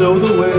show the way.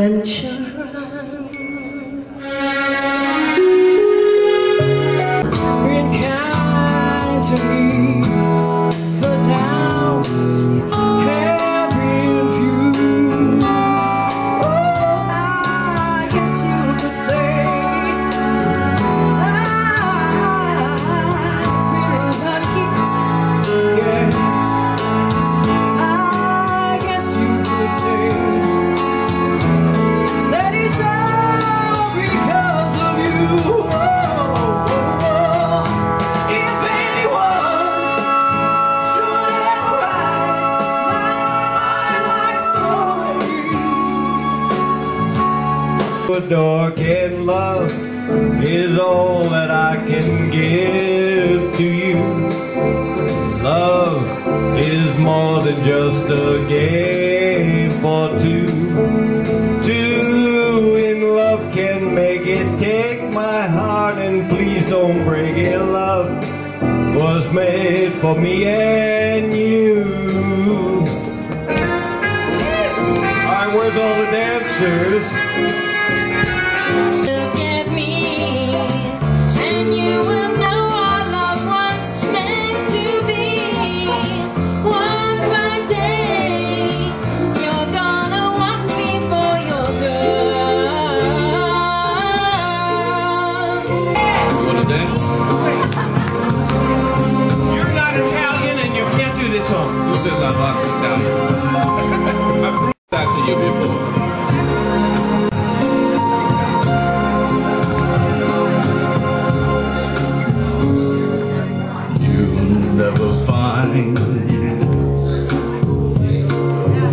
then. dark and love is all that I can give to you. Love is more than just a game for two. Two in love can make it. Take my heart and please don't break it. Love was made for me and you. All right, where's all the dancers? said I liked Italian. I proved that to you before. You'll never find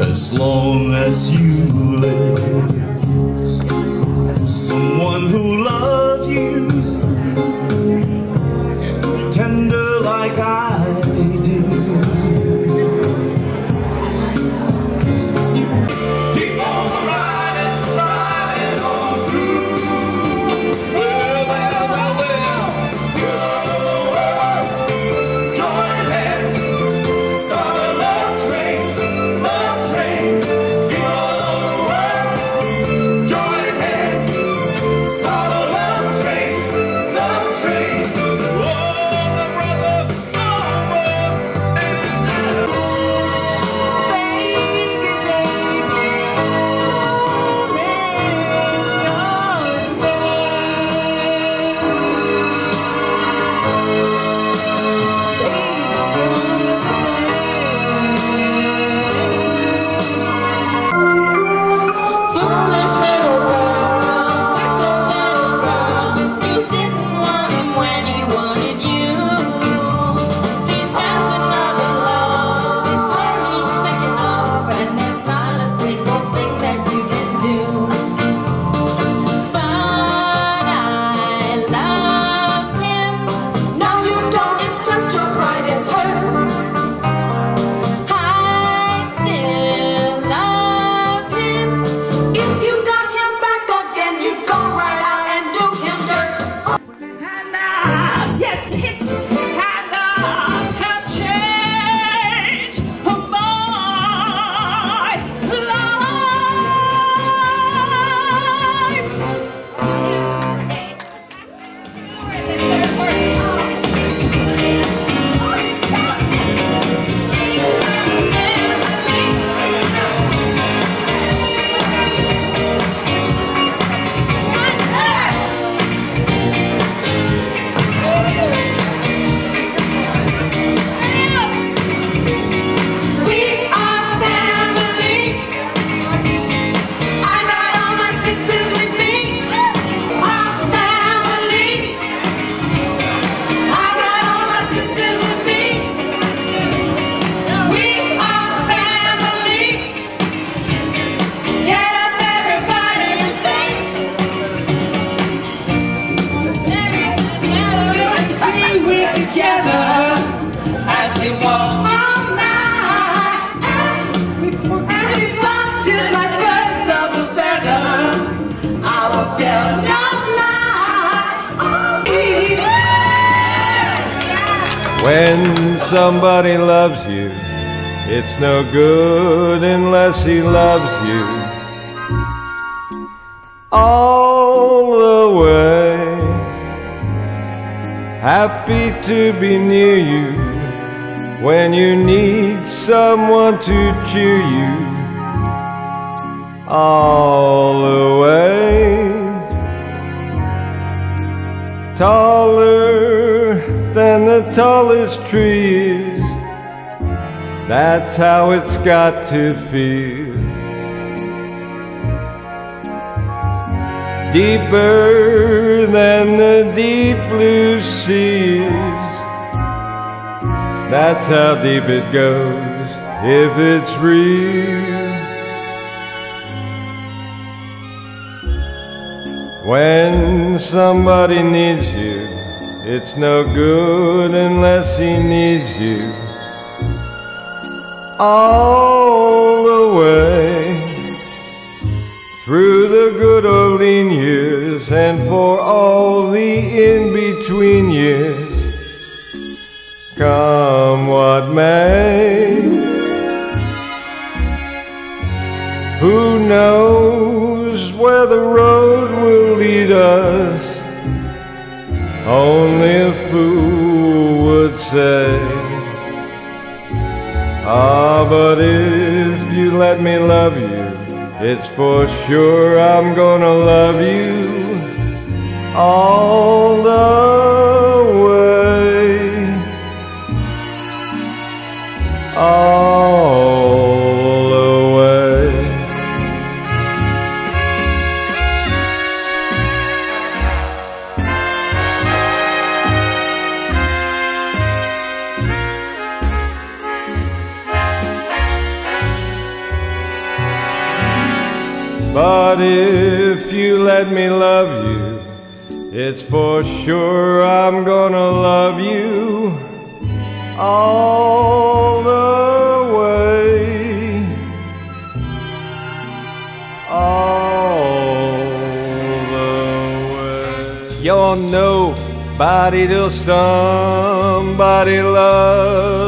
as long as you live someone who When somebody loves you, it's no good unless he loves you all the way. Happy to be near you when you need someone to cheer you all the way taller tallest tree is. That's how it's got to feel. Deeper than the deep blue seas. That's how deep it goes if it's real. When somebody needs you, it's no good unless he needs you all the way through the good old lean years and for all the in between years. Come what may, who knows where the road will lead us? Only a fool would say. Ah, but if you let me love you, it's for sure I'm gonna love you all the way. All let me love you, it's for sure I'm gonna love you all the way. All the way. You're nobody till somebody loves